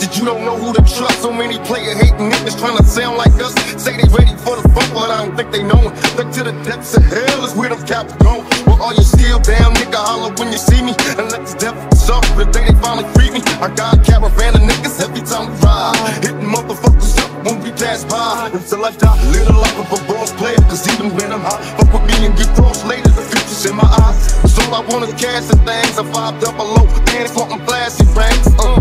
that you don't know who to trust. So many player hating niggas trying to sound like us. Say they ready for the funk, but I don't think they know. Think to the depths of hell is where them caps go. Well, are you still down, nigga? Holler when you see me. And let the death suffer the day they finally free me. I got a caravan of niggas every time we ride. Hitting motherfuckers up when we pass by. Until I die, live the life of a boss player. Cause even when I'm high, fuck with me and get cross later. The future's in my eyes. That's all I want is cash and things. I five double low, pants wanting flashy rings. Uh,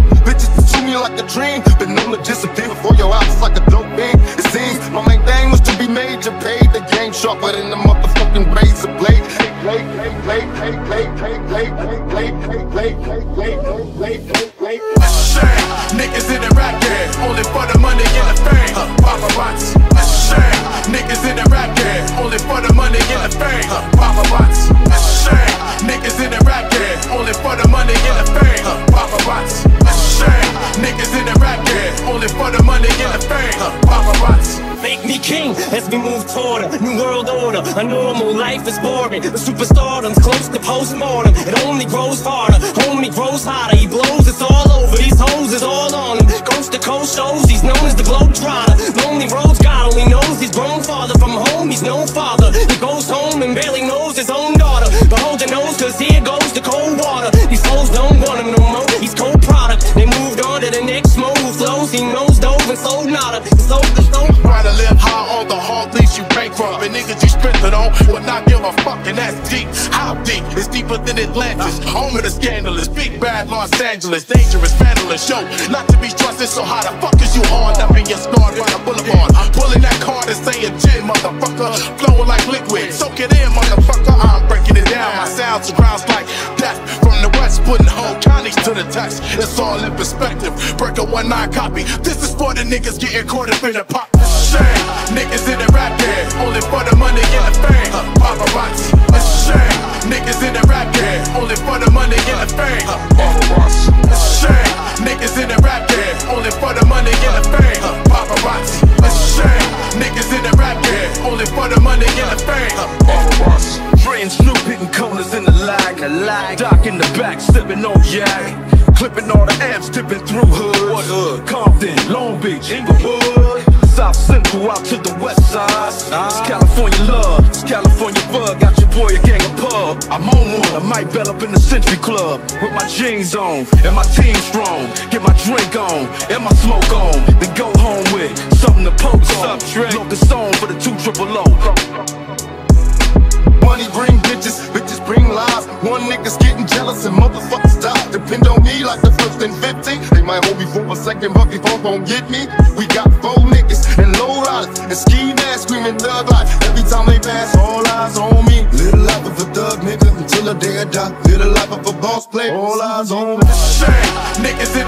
me like a dream. Been known to disappear before your eyes like a dope beam. It seems my main thing was to be major paid. The game sharper than the motherfucking razor blade. Play, play, play, play, play, play, play, play, play, play, play, play, play, play, play, play, play. Shame, niggas in the rap game, only for the money and as we move toward a new world order. A normal life is boring. The superstardom's close to postmortem. It only grows harder. Homie grows hotter. He blows, it's all over. These hoes is all on him. Coast to coast shows. He's known as the Globetrotter. Lonely roads, God only knows he's grown farther from home. He's no father. He goes home and barely knows his own daughter. But hold your nose, cause here goes the cold water. These hoes don't want him no more. He's cold product. They moved on to the next move. Flows, he knows dove and sold nada. Sold the. Try to live high on the hard lease you bankrupt And niggas you spent it on will not give a fuck and that's deep. How deep? It's deeper than Atlantis. Home of the scandalous, big bad Los Angeles. Dangerous, vandalous, yo Not to be trusted, so how the fuck is you on up in your scarred by the boulevard? I'm pulling that card and saying gin, motherfucker Flowing like liquid, soak it in, motherfucker I'm breaking it down, my sounds grounds like death From the west, putting whole counties to the test. It's all in perspective, break a one nine copy. This is for the niggas getting caught up in the pop Shame, niggas in the rap game, only for the money and the fame. Paparazzi, a shame. Niggas in the rap game, only for the money and the fame. Paparazzi, a shame. Niggas in the rap game, only for the money and the fame. Paparazzi, a shame. Niggas in the rap game, only for the money and the fame. Paparazzi. Friends, Snoop hitting corners in the lag. Doc in the back, sipping on yak. Clipping all the amps, tipping through hood. What hood? Compton, Long Beach, Inglewood. South Central out to the west side. It's California love, it's California bug. Got your boy a gang of pub. I'm on one, I might bell up in the Century Club with my jeans on and my team strong. Get my drink on and my smoke on, then go home with something to poke on. The song for the two triple O. Money bring bitches, bitches bring lies. One nigga's getting jealous and motherfuckers die. Depend on me like the first and 15. They might hold me for a second, but before gon' get me. We got four low riders and ski masks screaming thug life. Every time they pass, all eyes on me. Little life of a thug nigga until the day I die. Little life of a boss player, all eyes on me. Shame, niggas in